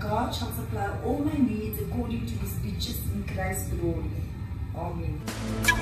God shall supply all my needs according to his riches in Christ's glory. Amen.